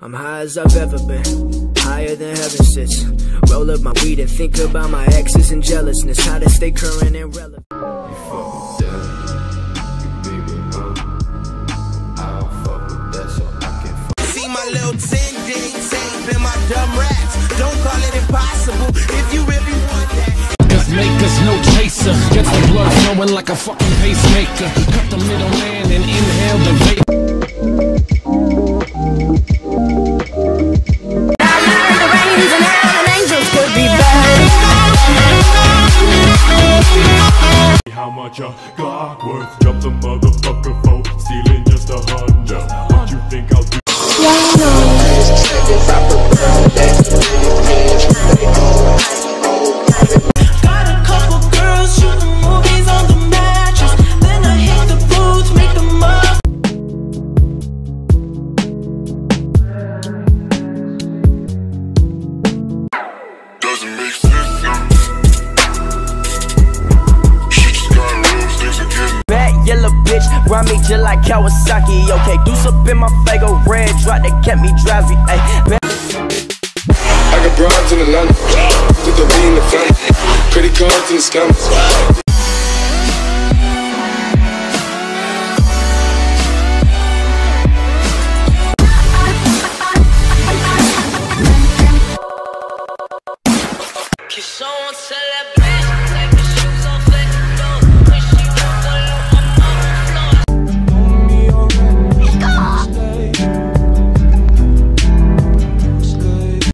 I'm high as I've ever been, higher than heaven sits. Roll up my weed and think about my exes and jealousness. How to stay current and relevant. You fuck with that, you baby hoe. I'll fuck with that so I can fuck. See my little 10 ding tape in my dumb raps. Don't call it impossible if you really want that. Us make us no chaser. Gets the blood flowing like a fucking pacemaker. Cut the middleman How much a Glock worth? Drop the motherfucker for stealing just a hundred. What you think I'll yellow bitch, run me just like Kawasaki. Okay, deuce up in my fago, red drop that kept me drowsy. Ay, bad I got broads in Atlanta, did the V in the family, credit cards in the scammers. Someone tell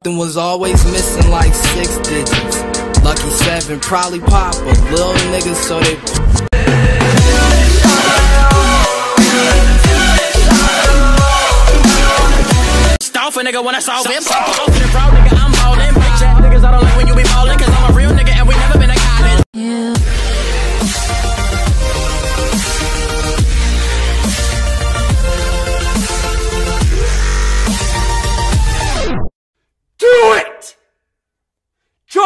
and was always missing like six digits. Lucky seven, probably pop, but little niggas, so they. off a nigga when I saw him. Off to nigga, I'm ballin'. Big chat niggas, I don't like when you be ballin', cause I'm a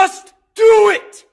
Just do it!